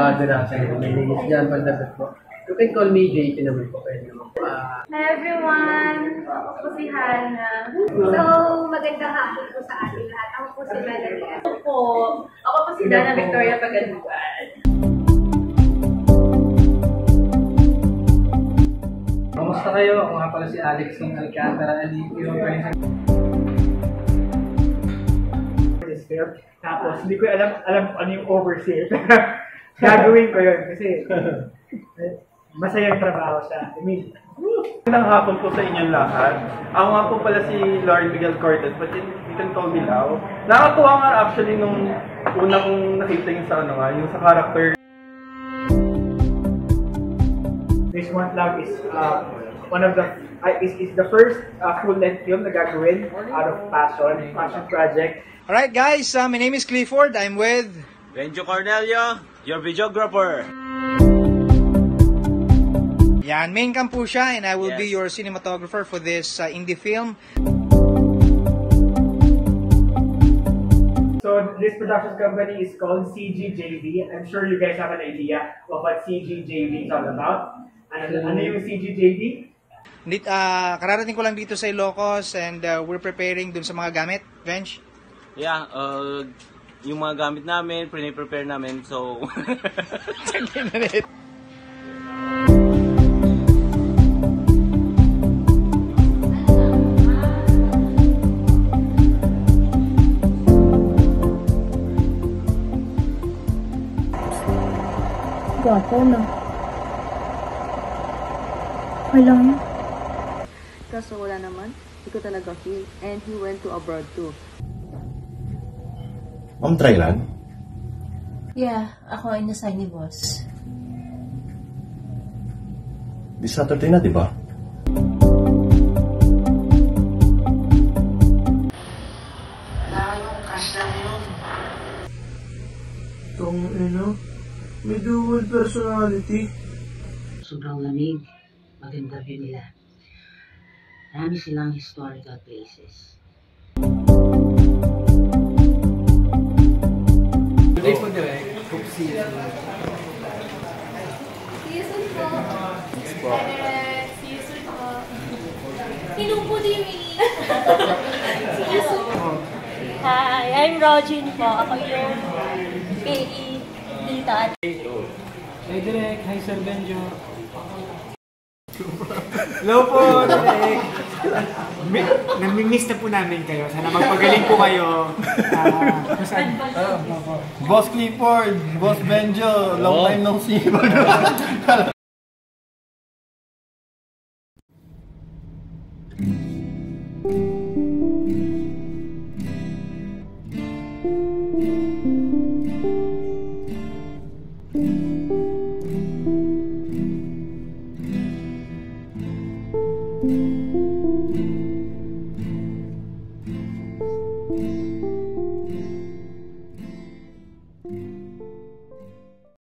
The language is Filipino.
Uh, Dirasa. My name is Jan Pandabit po. You can call me JP naman po. Pwede naman po. Ah, Hi everyone! Ako po si Hannah. So, magandang hapon po sa ating lahat. Ako po si Melanie. Ako po, ako po si Dana Victoria Pagadugan. Kamusta kayo? Ako nga pala si Alex ng Alcantara Alipio. Tapos, hindi ko alam alam ano yung overseer. Gagawin ko yun kasi masayang trabaho siya. I mean, Magandang hapon po sa inyong lahat. Ako nga po pala si Lauren Miguel Cortez, but you, you can call me Lau. Nakatuwa nga actually nung una kong nakita yung sa ano nga, yung sa character This One Love is uh, one of the uh, is, is the first uh, full-length film na gagawin out of passion, passion project. Alright guys, uh, my name is Clifford. I'm with... Benjo Cornelio, your videographer. Yan, main cam po siya and I will be Yes. your cinematographer for this uh, indie film. So this production company is called CGJV. I'm sure you guys have an idea of what CGJV is all about. Ano, ano yung CGJV? Uh, kararating ko lang dito sa Ilocos and uh, we're preparing dun sa mga gamit. Bench? Yeah, uh, yung mga gamit namin, pre-prepare namin, so... Gwapo na. Okay lang yun. Kaso wala naman, hindi ko talaga feel. And he went to abroad too. Ma'am, try lang. Yeah, ako ay nasay ni boss. This Saturday na, di ba? Itong ano, may dual personality. Sobrang lamig. Maganda view nila. Marami silang historical places. See po. Soon po. See you. Hi, I'm Rogin po. Ako yung PE dito at Hey Direk, hi Sir Benjo. Hello po, Derek. Namimiss na po namin kayo. Sana magpagaling po kayo. Uh. Boss Clifford, Boss Benjo, long oh. time no see. Thank you. Música